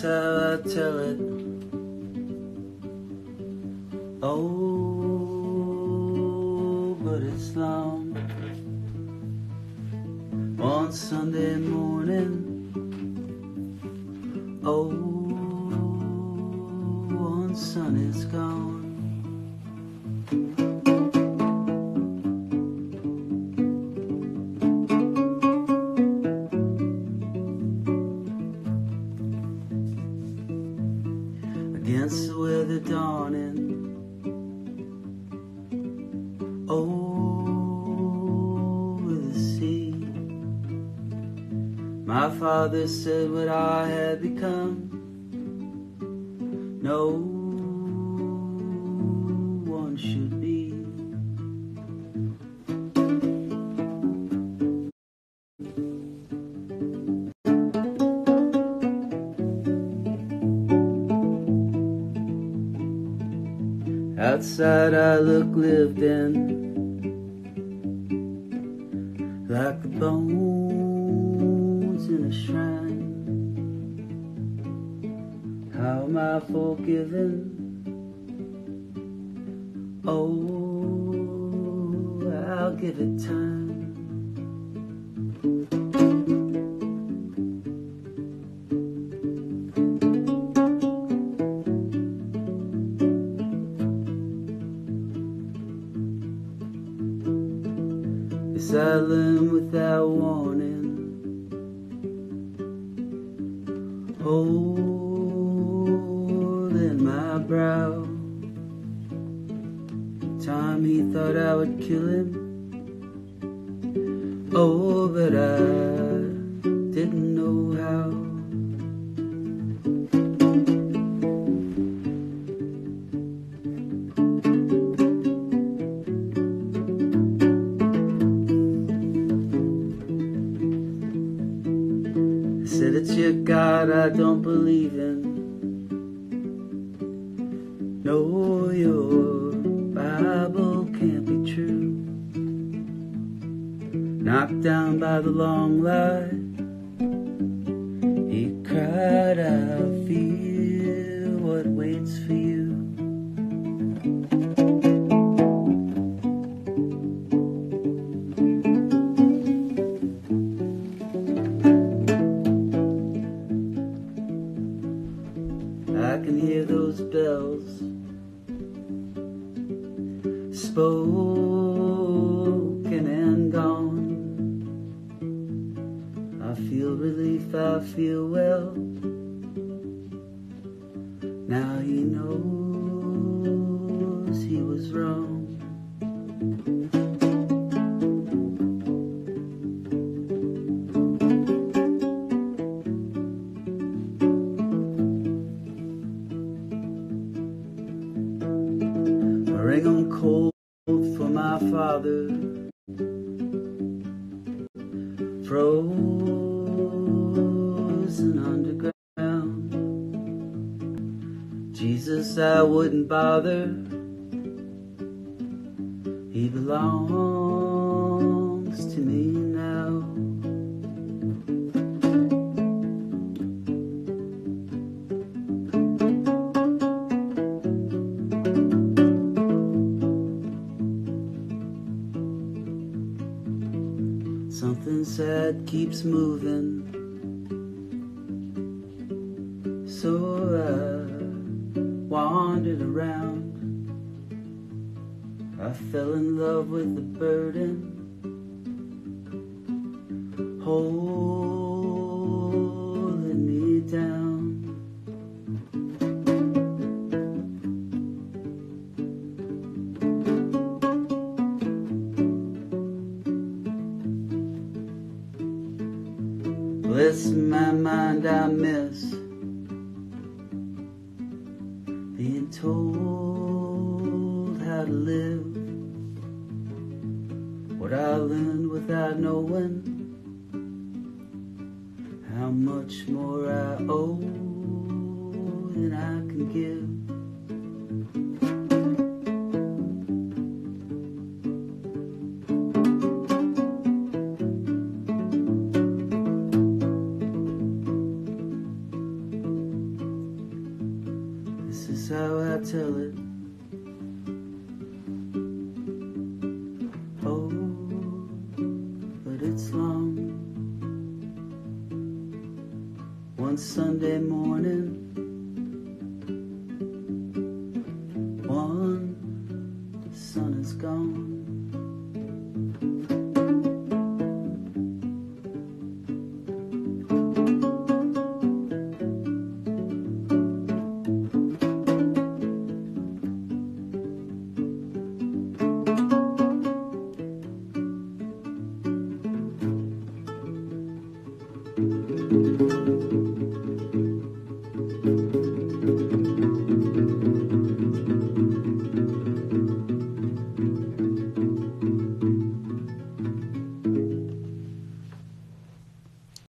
Here's how I tell it. Oh, but it's long. One Sunday morning. Oh, Over the sea, my father said what I had become. No one should Outside I look lived in Like the bones in a shrine How am I forgiven? Oh, I'll give it time I without warning. Hole in my brow. Time he thought I would kill him. Oh, but I your God I don't believe in. No, your Bible can't be true. Knocked down by the long light, he cried, I feel what waits for you. Can hear those bells spoken and gone. I feel relief, I feel well. Now he knows he was wrong. On cold for my father. Frozen underground. Jesus, I wouldn't bother. He belongs to me Something sad keeps moving. So I wandered around. I fell in love with the burden. Holding Bless my mind, I miss being told how to live. What I learned without knowing how much more I owe than I can give. that's how I tell it. Oh, but it's long. One Sunday morning.